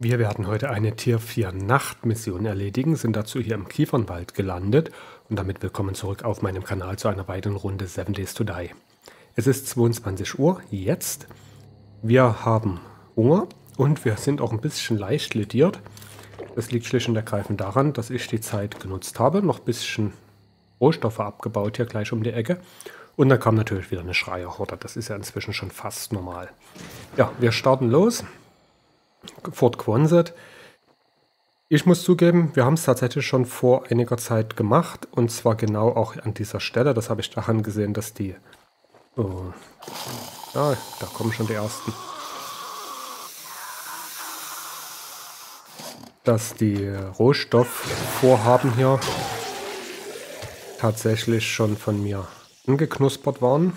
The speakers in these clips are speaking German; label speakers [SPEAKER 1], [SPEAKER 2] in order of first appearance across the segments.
[SPEAKER 1] Wir werden heute eine Tier 4 Nachtmission erledigen, sind dazu hier im Kiefernwald gelandet und damit willkommen zurück auf meinem Kanal zu einer weiteren Runde 7 Days to Die. Es ist 22 Uhr, jetzt. Wir haben Hunger und wir sind auch ein bisschen leicht lediert. Das liegt schlicht und ergreifend daran, dass ich die Zeit genutzt habe, noch ein bisschen Rohstoffe abgebaut hier gleich um die Ecke. Und dann kam natürlich wieder eine Schreierhorde, das ist ja inzwischen schon fast normal. Ja, wir starten los. Fort Quonset. Ich muss zugeben, wir haben es tatsächlich schon vor einiger Zeit gemacht und zwar genau auch an dieser Stelle. Das habe ich daran gesehen, dass die... Oh, ja, da kommen schon die ersten. Dass die Rohstoffvorhaben hier tatsächlich schon von mir angeknuspert waren.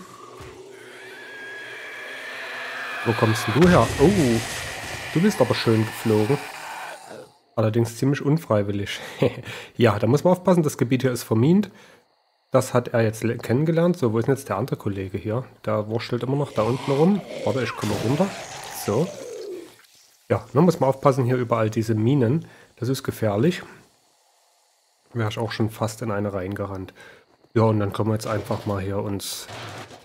[SPEAKER 1] Wo kommst denn du her? Oh, Du bist aber schön geflogen. Allerdings ziemlich unfreiwillig. ja, da muss man aufpassen, das Gebiet hier ist vermint. Das hat er jetzt kennengelernt. So, wo ist denn jetzt der andere Kollege hier? Der wurschtelt immer noch da unten rum. Warte, ich komme runter. So. Ja, da muss man aufpassen, hier überall diese Minen. Das ist gefährlich. Wäre ich auch schon fast in eine reingerannt. Ja, und dann können wir jetzt einfach mal hier uns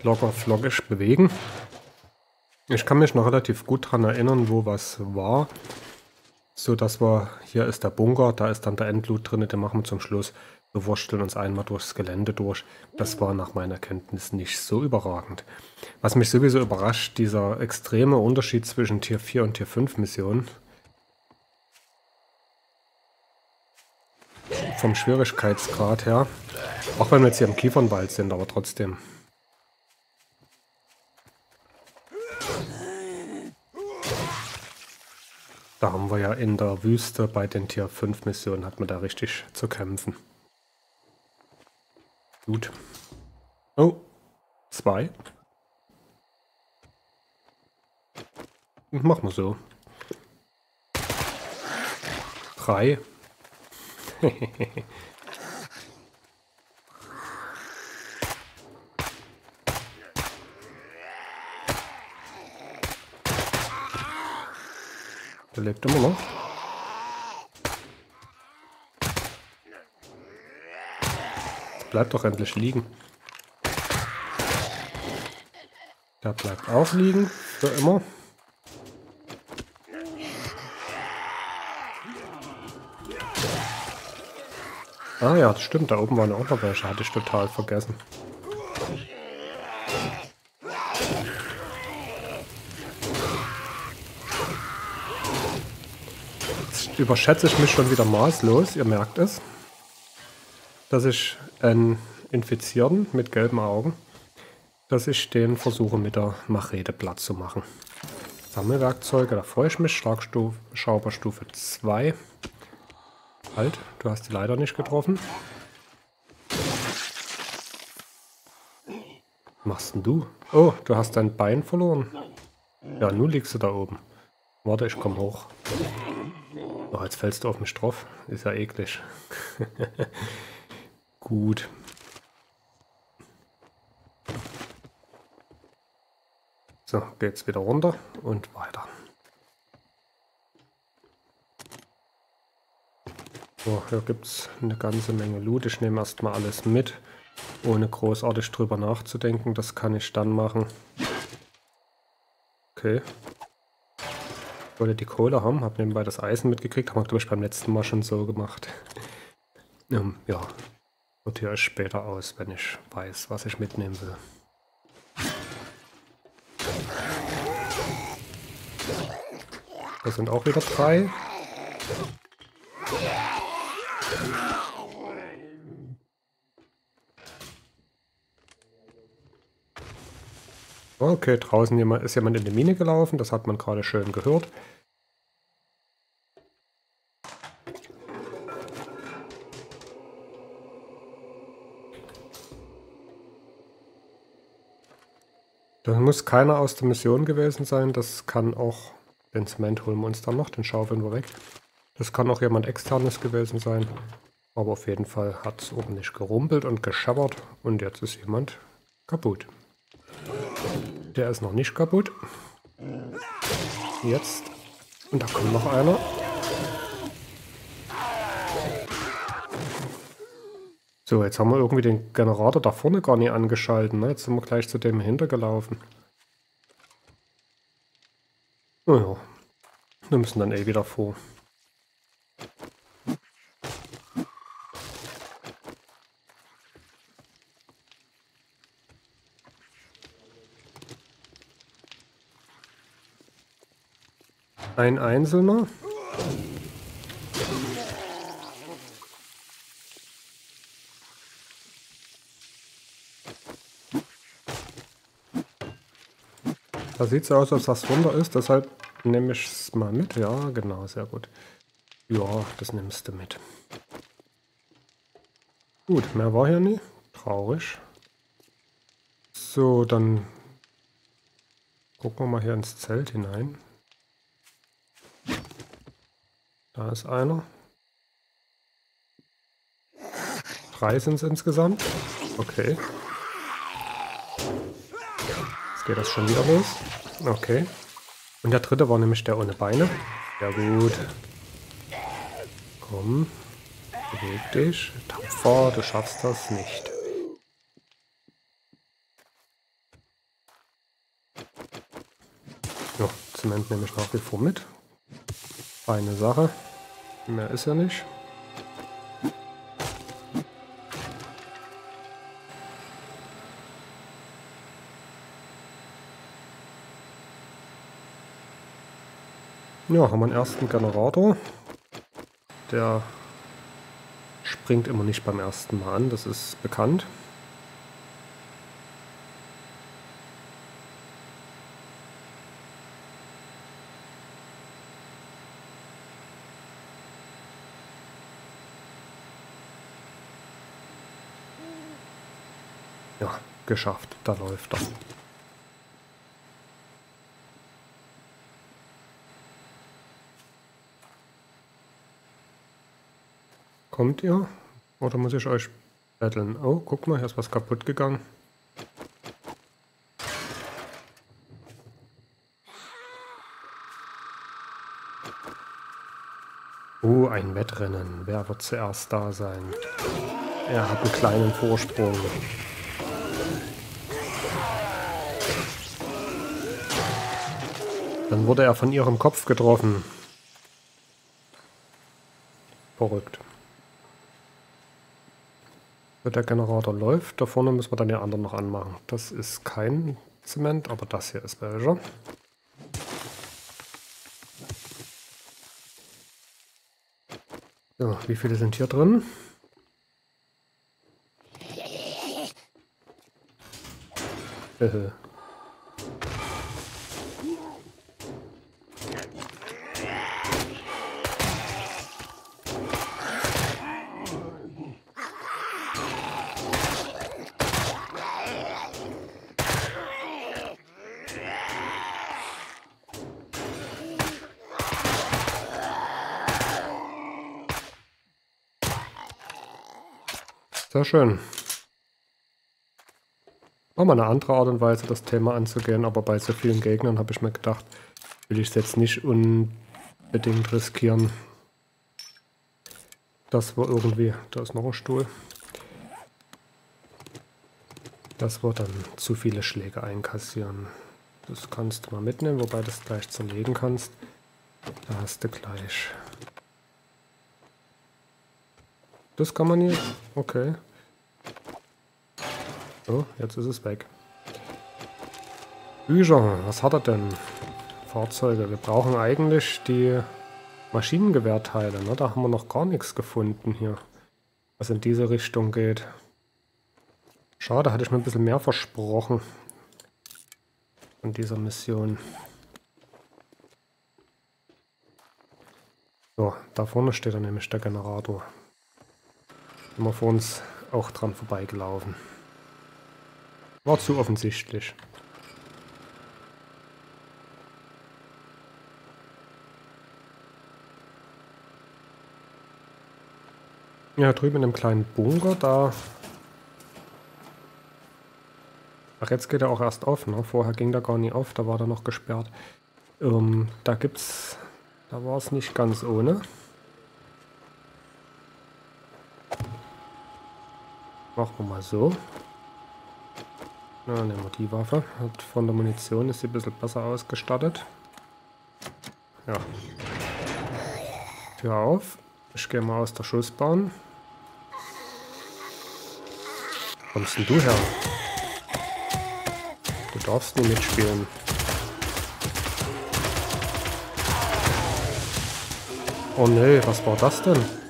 [SPEAKER 1] locker flockig bewegen. Ich kann mich noch relativ gut daran erinnern, wo was war. So, dass wir, hier ist der Bunker, da ist dann der Endloot drin, den machen wir zum Schluss. Wir wursteln uns einmal durchs Gelände durch. Das war nach meiner Kenntnis nicht so überragend. Was mich sowieso überrascht, dieser extreme Unterschied zwischen Tier 4 und Tier 5 Missionen. Vom Schwierigkeitsgrad her. Auch wenn wir jetzt hier im Kiefernwald sind, aber trotzdem. Da haben wir ja in der Wüste bei den Tier 5 Missionen, hat man da richtig zu kämpfen. Gut. Oh, zwei. Machen wir so. Drei. Der lebt immer noch. Bleibt doch endlich liegen. Der bleibt auch liegen. Für immer. Ah ja, das stimmt. Da oben waren auch noch welche. Hatte ich total vergessen. Überschätze ich mich schon wieder maßlos, ihr merkt es, dass ich einen Infizierten mit gelben Augen, dass ich den versuche mit der Machete platt zu machen. Sammelwerkzeuge, da freue ich mich, Schlagschrauberstufe 2. Halt, du hast die leider nicht getroffen. Was machst denn du? Oh, du hast dein Bein verloren. Ja, nun liegst du da oben. Warte, ich komme hoch. Oh, jetzt fällst du auf mich drauf. Ist ja eklig. Gut. So, geht's wieder runter und weiter. So, hier gibt es eine ganze Menge Loot. Ich nehme erstmal alles mit, ohne großartig drüber nachzudenken. Das kann ich dann machen. Okay wollte die Kohle haben, habe nebenbei das Eisen mitgekriegt, haben wir glaube ich beim letzten Mal schon so gemacht. ähm, ja, sortiere ich später aus, wenn ich weiß, was ich mitnehmen will. Das sind auch wieder drei. Okay, draußen ist jemand in die Mine gelaufen, das hat man gerade schön gehört. Das muss keiner aus der Mission gewesen sein. Das kann auch, den Zement holen wir uns dann noch, den schaufeln wir weg. Das kann auch jemand externes gewesen sein. Aber auf jeden Fall hat es oben nicht gerumpelt und gescheppert. Und jetzt ist jemand kaputt. Der ist noch nicht kaputt. Jetzt. Und da kommt noch einer. So, jetzt haben wir irgendwie den Generator da vorne gar nicht angeschalten. Ne? Jetzt sind wir gleich zu dem hintergelaufen. Naja, wir müssen dann eh wieder vor. Ein einzelner. Da sieht es aus, als das Wunder ist, deshalb nehme ich es mal mit. Ja, genau, sehr gut. Ja, das nimmst du mit. Gut, mehr war hier nie. Traurig. So, dann gucken wir mal hier ins Zelt hinein. Da ist einer. Drei sind es insgesamt. Okay. Jetzt geht das schon wieder los. Okay. Und der dritte war nämlich der ohne Beine. Ja gut. Komm. Beweg dich. Tapfer, du schaffst das nicht. Zement nehme ich nach wie vor mit. Feine Sache. Mehr ist ja nicht. Ja, haben wir einen ersten Generator. Der springt immer nicht beim ersten Mal an, das ist bekannt. Ja, geschafft. Da läuft er. Kommt ihr? Oder muss ich euch betteln? Oh, guck mal, hier ist was kaputt gegangen. Oh, ein Wettrennen. Wer wird zuerst da sein? Er hat einen kleinen Vorsprung. Dann wurde er von ihrem Kopf getroffen. Verrückt. Der Generator läuft. Da vorne müssen wir dann die anderen noch anmachen. Das ist kein Zement, aber das hier ist welcher. So, wie viele sind hier drin? Sehr schön. War mal eine andere Art und Weise, das Thema anzugehen, aber bei so vielen Gegnern habe ich mir gedacht, will ich es jetzt nicht unbedingt riskieren. Das war irgendwie, da ist noch ein Stuhl. Das wird dann zu viele Schläge einkassieren. Das kannst du mal mitnehmen, wobei das gleich zerlegen kannst. Da hast du gleich das kann man hier... Okay. Oh, jetzt ist es weg. Bücher, was hat er denn? Fahrzeuge. Wir brauchen eigentlich die Maschinengewehrteile. Ne? Da haben wir noch gar nichts gefunden hier, was in diese Richtung geht. Schade, hatte ich mir ein bisschen mehr versprochen von dieser Mission. So, da vorne steht dann nämlich der Generator. Sind wir vor uns auch dran vorbeigelaufen. War zu offensichtlich. Ja, drüben in dem kleinen Bunker, da... Ach, jetzt geht er auch erst auf, ne? Vorher ging der gar nicht auf, da war er noch gesperrt. Ähm, da gibt's... Da war es nicht ganz ohne. Machen wir mal so. Na, nehmen wir die Waffe. Hat von der Munition ist sie ein bisschen besser ausgestattet. Ja. Tür auf. Ich gehe mal aus der Schussbahn. Kommst denn du her? Du darfst nie mitspielen. Oh nee, was war das denn?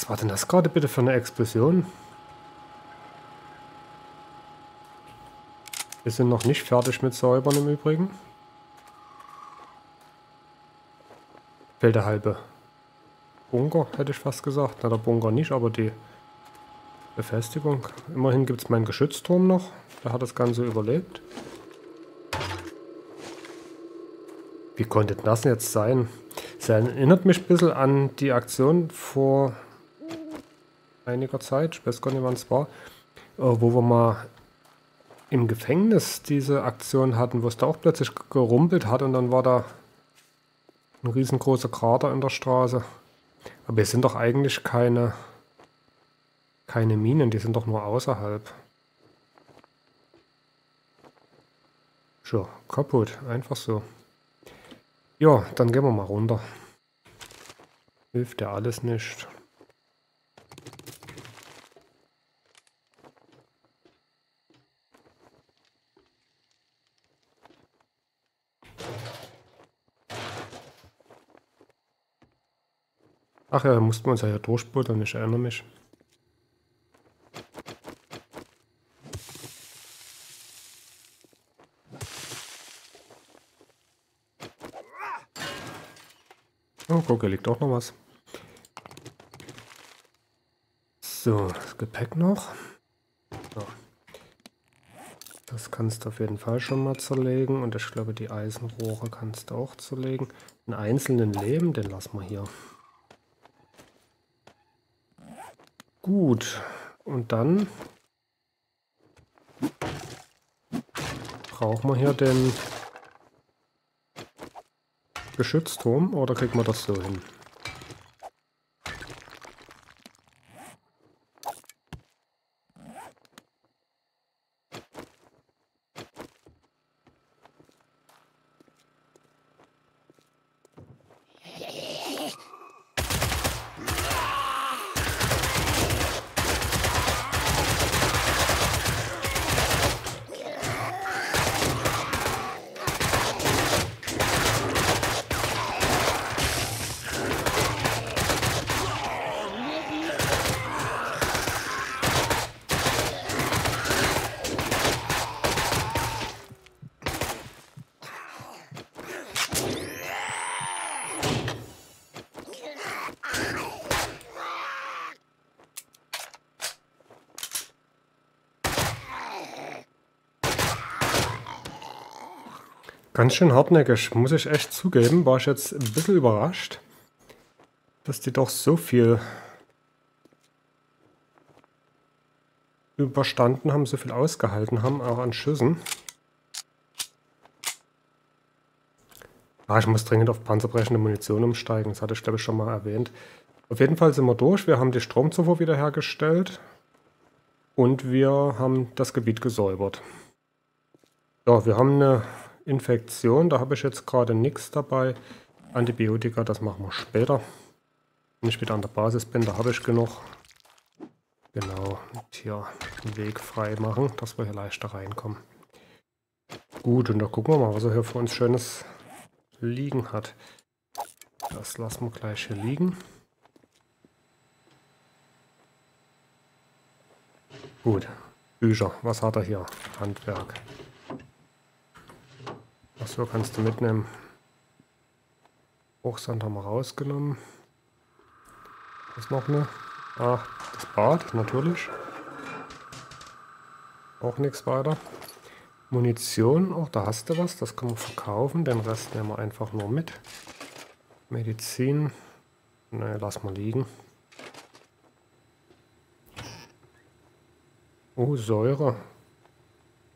[SPEAKER 1] Was war denn das gerade bitte für eine Explosion? Wir sind noch nicht fertig mit Säubern im Übrigen. Fehlt der halbe Bunker, hätte ich fast gesagt. Na, der Bunker nicht, aber die Befestigung. Immerhin gibt es meinen Geschützturm noch. Der hat das Ganze überlebt. Wie konnte das jetzt sein? Das erinnert mich ein bisschen an die Aktion vor einiger Zeit, ich weiß gar nicht wann es war, äh, wo wir mal im Gefängnis diese Aktion hatten, wo es da auch plötzlich gerumpelt hat und dann war da ein riesengroßer Krater in der Straße. Aber wir sind doch eigentlich keine, keine Minen, die sind doch nur außerhalb. So, kaputt, einfach so. Ja, dann gehen wir mal runter. Hilft ja alles nicht. Ach ja, da mussten wir uns ja durchbuttern, ich erinnere mich. Oh, guck, hier liegt auch noch was. So, das Gepäck noch. So. Das kannst du auf jeden Fall schon mal zerlegen. Und ich glaube, die Eisenrohre kannst du auch zerlegen. Einen einzelnen Leben, den lassen wir hier. Gut. Und dann brauchen wir hier den Geschützturm oder kriegt man das so hin? Ganz schön hartnäckig, muss ich echt zugeben. War ich jetzt ein bisschen überrascht, dass die doch so viel überstanden haben, so viel ausgehalten haben, auch an Schüssen. Ah, ich muss dringend auf panzerbrechende Munition umsteigen. Das hatte ich, glaube ich, schon mal erwähnt. Auf jeden Fall sind wir durch. Wir haben die Stromzufuhr wiederhergestellt. Und wir haben das Gebiet gesäubert. Ja, wir haben eine Infektion, da habe ich jetzt gerade nichts dabei. Antibiotika, das machen wir später. Wenn ich wieder an der Basis bin, da habe ich genug. Genau, und hier den Weg frei machen, dass wir hier leichter reinkommen. Gut, und da gucken wir mal, was er hier für uns Schönes liegen hat. Das lassen wir gleich hier liegen. Gut, Bücher, was hat er hier? Handwerk. Achso, kannst du mitnehmen. Hochsand haben wir rausgenommen. Was noch eine? Ah, das Bad, natürlich. Auch nichts weiter. Munition, auch da hast du was, das kann man verkaufen. Den Rest nehmen wir einfach nur mit. Medizin, ne, lass mal liegen. Oh, Säure.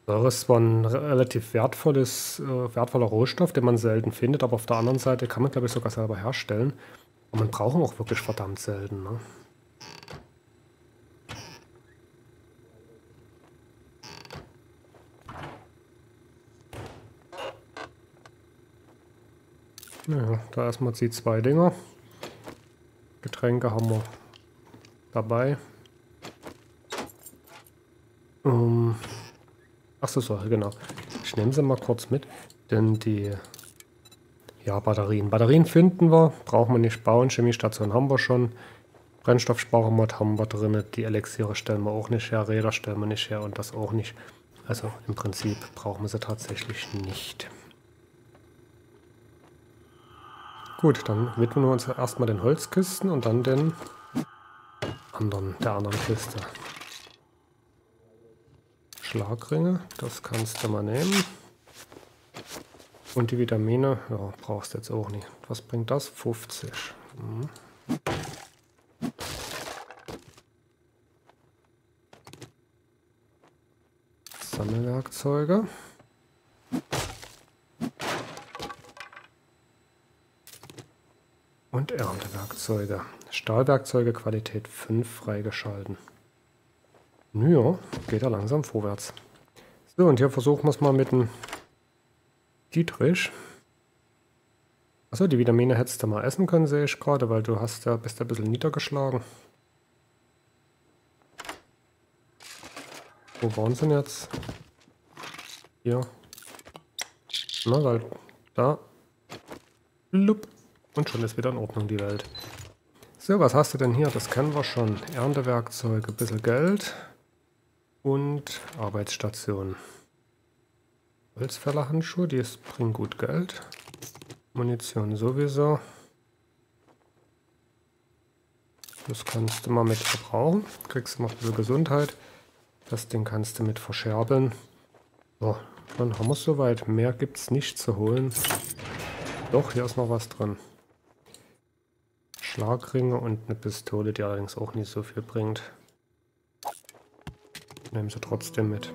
[SPEAKER 1] Säure ist zwar ein relativ wertvolles, äh, wertvoller Rohstoff, den man selten findet, aber auf der anderen Seite kann man, glaube ich, sogar selber herstellen. Und man braucht ihn auch wirklich verdammt selten. Ne? Naja, da erstmal die zwei Dinger. Getränke haben wir dabei. Um, so, genau. Ich nehme sie mal kurz mit, denn die ja, Batterien. Batterien finden wir, brauchen wir nicht bauen. Chemiestation haben wir schon. Brennstoffsparermod haben wir drin. Die Elixiere stellen wir auch nicht her. Räder stellen wir nicht her und das auch nicht. Also im Prinzip brauchen wir sie tatsächlich nicht. Gut, dann widmen wir uns erstmal den Holzkisten und dann den anderen, der anderen Kiste. Schlagringe, das kannst du mal nehmen. Und die Vitamine, ja, brauchst du jetzt auch nicht. Was bringt das? 50. Mhm. Sammelwerkzeuge. Und Erntewerkzeuge. Stahlwerkzeuge Qualität 5 freigeschalten. Naja, geht ja langsam vorwärts. So, und hier versuchen wir es mal mit dem Dietrich. Achso, die Vitamine hättest du mal essen können, sehe ich gerade, weil du hast ja, bist ja ein bisschen niedergeschlagen. Wo waren sie denn jetzt? Hier. Na, weil da. Lup. Und schon ist wieder in Ordnung die Welt. So, was hast du denn hier? Das kennen wir schon. Erntewerkzeuge, ein bisschen Geld und Arbeitsstation. Holzfällerhandschuhe, die bringen gut Geld. Munition sowieso. Das kannst du mal mit verbrauchen. Kriegst du noch ein bisschen Gesundheit. Das Ding kannst du mit verscherbeln. So, dann haben wir es soweit. Mehr gibt es nicht zu holen. Doch, hier ist noch was drin. Schlagringe und eine Pistole, die allerdings auch nicht so viel bringt. Nehmen sie trotzdem mit.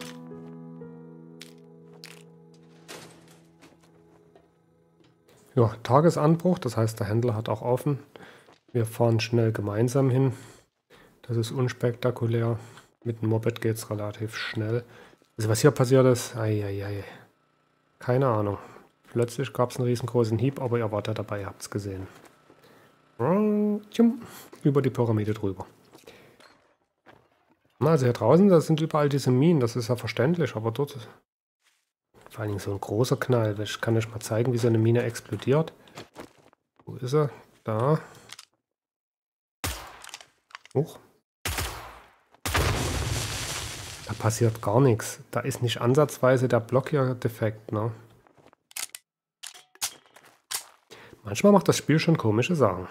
[SPEAKER 1] Ja, Tagesanbruch, das heißt, der Händler hat auch offen. Wir fahren schnell gemeinsam hin. Das ist unspektakulär. Mit dem Moped geht es relativ schnell. Also was hier passiert ist, ei, ei, ei. keine Ahnung. Plötzlich gab es einen riesengroßen Hieb, aber ihr wart ja dabei, habt es gesehen über die Pyramide drüber. Also hier draußen, da sind überall diese Minen, das ist ja verständlich, aber dort ist vor allen Dingen so ein großer Knall. Ich kann euch mal zeigen, wie so eine Mine explodiert. Wo ist er? Da. Hoch. Da passiert gar nichts. Da ist nicht ansatzweise der Block hier defekt, ne? Manchmal macht das Spiel schon komische Sachen.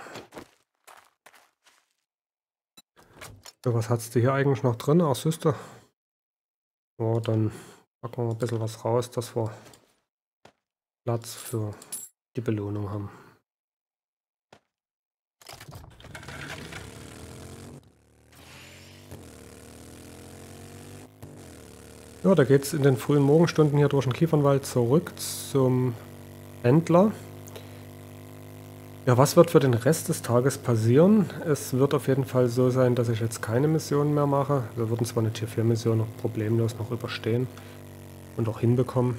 [SPEAKER 1] So, was hast du hier eigentlich noch drin? Ach, Süster. So, dann packen wir mal ein bisschen was raus, dass wir Platz für die Belohnung haben. Ja, da geht es in den frühen Morgenstunden hier durch den Kiefernwald zurück zum Händler. Ja, was wird für den Rest des Tages passieren? Es wird auf jeden Fall so sein, dass ich jetzt keine Missionen mehr mache. Wir würden zwar eine Tier 4 Mission noch problemlos noch überstehen und auch hinbekommen.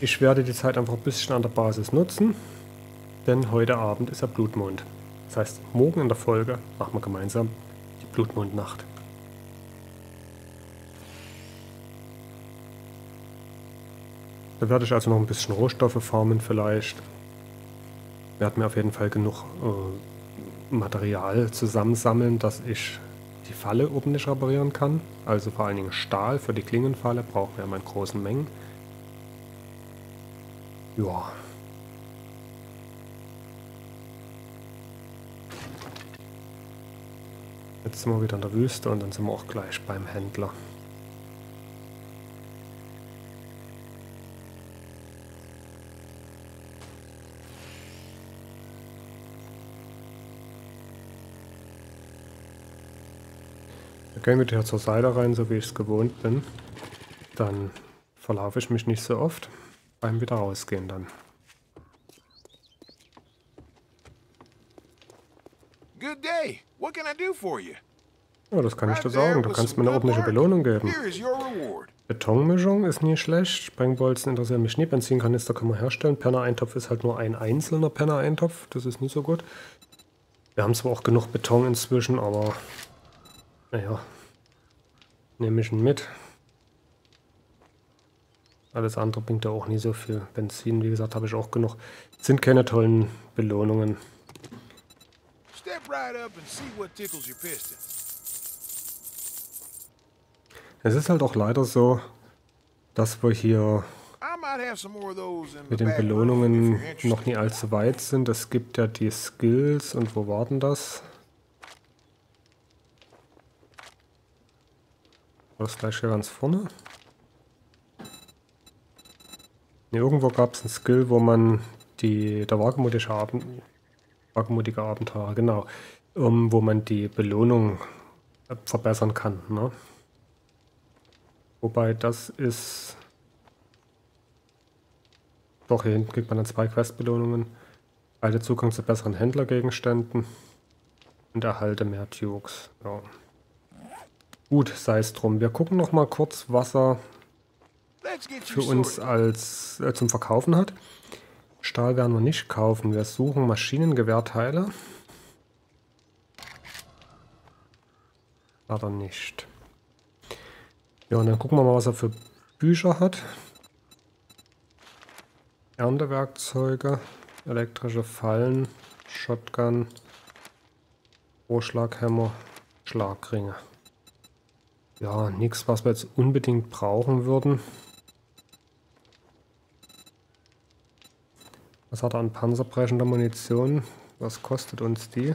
[SPEAKER 1] Ich werde die Zeit einfach ein bisschen an der Basis nutzen, denn heute Abend ist ja Blutmond. Das heißt, morgen in der Folge machen wir gemeinsam die Blutmondnacht. Da werde ich also noch ein bisschen Rohstoffe farmen vielleicht wir hatten mir auf jeden Fall genug äh, Material zusammensammeln, dass ich die Falle oben nicht reparieren kann. Also vor allen Dingen Stahl für die Klingenfalle brauchen wir in großen Mengen. Ja. Jetzt sind wir wieder in der Wüste und dann sind wir auch gleich beim Händler. Gehen wir hier zur Seite rein, so wie ich es gewohnt bin. Dann verlaufe ich mich nicht so oft beim wieder rausgehen dann.
[SPEAKER 2] Good day. What can I do for you?
[SPEAKER 1] Ja, das kann ich dir sagen. Du kannst mir eine ordentliche Belohnung geben. Betonmischung ist nie schlecht. Sprengbolzen interessieren mich nie. Benzinkanister kann man herstellen. Penner-Eintopf ist halt nur ein einzelner Penner-Eintopf. Das ist nie so gut. Wir haben zwar auch genug Beton inzwischen, aber naja, nehme ich ihn mit. Alles andere bringt ja auch nie so viel. Benzin, wie gesagt, habe ich auch genug. Sind keine tollen Belohnungen. Es ist halt auch leider so, dass wir hier mit den Belohnungen noch nie allzu weit sind. Es gibt ja die Skills und wo warten das? War das gleich hier ganz vorne? Ne, irgendwo gab es einen Skill, wo man die, der wagemutige, Abend, wagemutige Abenteuer, genau, um, wo man die Belohnung verbessern kann. Ne? Wobei das ist... Doch, hier hinten kriegt man dann zwei Questbelohnungen. Beide Zugang zu besseren Händlergegenständen. Und erhalte mehr Tukes. Ja. Gut, sei es drum. Wir gucken noch mal kurz, was er für uns als äh, zum Verkaufen hat. Stahl werden wir nicht kaufen. Wir suchen Maschinengewehrteile. Aber nicht. Ja, und dann gucken wir mal, was er für Bücher hat. Erntewerkzeuge, elektrische Fallen, Shotgun, Rohrschlaghämmer, Schlagringe. Ja, nichts, was wir jetzt unbedingt brauchen würden. Was hat er an panzerbrechender Munition? Was kostet uns die?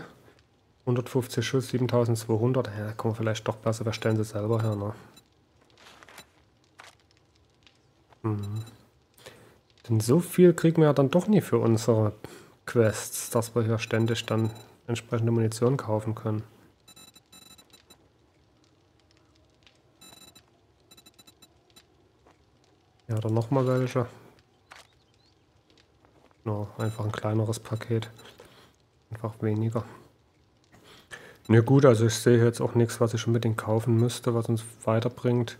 [SPEAKER 1] 150 Schuss, 7200. Ja, kommen wir vielleicht doch besser, wir stellen sie selber her, ne? Mhm. Denn so viel kriegen wir ja dann doch nie für unsere Quests, dass wir hier ständig dann entsprechende Munition kaufen können. Ja, dann nochmal welche. No, einfach ein kleineres Paket. Einfach weniger. Ne gut, also ich sehe jetzt auch nichts, was ich unbedingt kaufen müsste, was uns weiterbringt.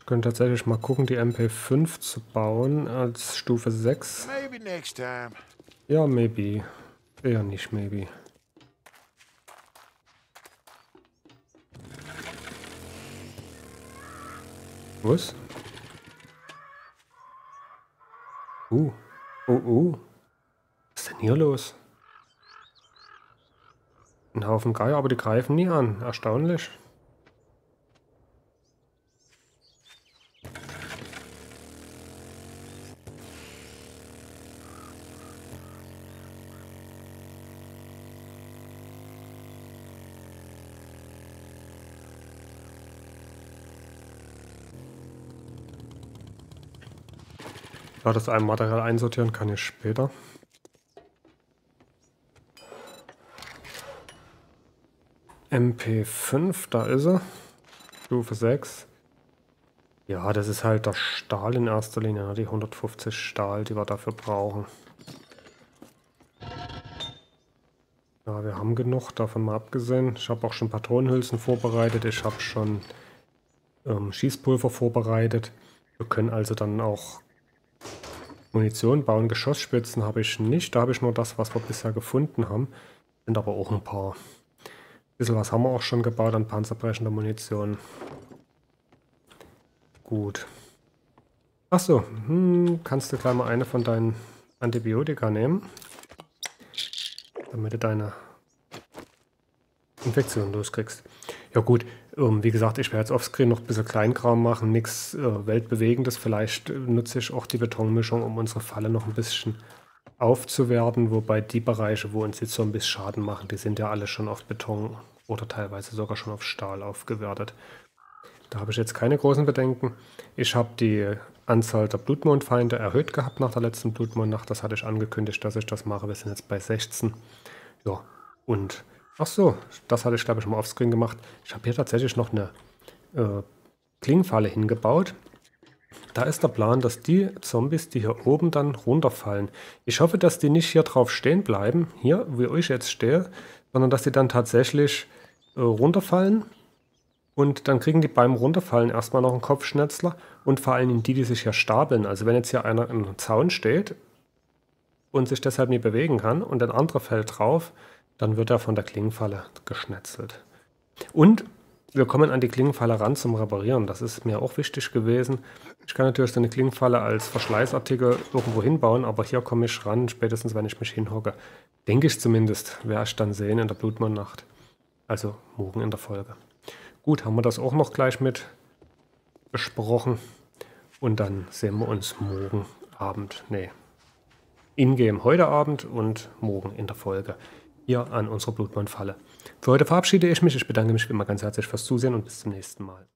[SPEAKER 1] Wir können tatsächlich mal gucken, die MP5 zu bauen als Stufe 6. Maybe next time. Ja, maybe. Eher nicht, maybe. Was? Uh. Oh, uh. Was ist denn hier los? Ein Haufen Geier, aber die greifen nie an. Erstaunlich. Ja, das ein Material einsortieren kann ich später. MP5, da ist er. Stufe 6. Ja, das ist halt der Stahl in erster Linie, ne? die 150 Stahl, die wir dafür brauchen. Ja, wir haben genug, davon mal abgesehen. Ich habe auch schon Patronenhülsen vorbereitet, ich habe schon ähm, Schießpulver vorbereitet. Wir können also dann auch Munition bauen. Geschossspitzen habe ich nicht. Da habe ich nur das, was wir bisher gefunden haben. Sind aber auch ein paar. Ein bisschen was haben wir auch schon gebaut an panzerbrechender Munition. Gut. Achso, hm, kannst du gleich mal eine von deinen Antibiotika nehmen. Damit du deine Infektion loskriegst. Ja gut, ähm, wie gesagt, ich werde jetzt offscreen noch ein bisschen Kleinkram machen, nichts äh, Weltbewegendes. Vielleicht äh, nutze ich auch die Betonmischung, um unsere Falle noch ein bisschen aufzuwerten. Wobei die Bereiche, wo uns jetzt so ein bisschen Schaden machen, die sind ja alle schon auf Beton oder teilweise sogar schon auf Stahl aufgewertet. Da habe ich jetzt keine großen Bedenken. Ich habe die Anzahl der Blutmondfeinde erhöht gehabt nach der letzten Blutmondnacht. Das hatte ich angekündigt, dass ich das mache. Wir sind jetzt bei 16. Ja, und Ach so, das hatte ich glaube ich mal offscreen gemacht. Ich habe hier tatsächlich noch eine äh, Klingenfalle hingebaut. Da ist der Plan, dass die Zombies, die hier oben dann runterfallen. Ich hoffe, dass die nicht hier drauf stehen bleiben, hier, wie ich jetzt stehe, sondern dass die dann tatsächlich äh, runterfallen. Und dann kriegen die beim Runterfallen erstmal noch einen Kopfschnetzler und vor Dingen die, die sich hier stapeln. Also wenn jetzt hier einer im Zaun steht und sich deshalb nie bewegen kann und ein anderer fällt drauf, dann wird er von der Klingenfalle geschnetzelt. Und wir kommen an die Klingenfalle ran zum Reparieren. Das ist mir auch wichtig gewesen. Ich kann natürlich so eine Klingenfalle als Verschleißartikel irgendwo hinbauen, aber hier komme ich ran, spätestens wenn ich mich hinhocke. Denke ich zumindest, werde ich dann sehen in der Blutmondnacht. Also morgen in der Folge. Gut, haben wir das auch noch gleich mit besprochen. Und dann sehen wir uns morgen Abend, nee, in-game heute Abend und morgen in der Folge hier an unserer Blutmondfalle. Für heute verabschiede ich mich. Ich bedanke mich wie immer ganz herzlich fürs Zusehen und bis zum nächsten Mal.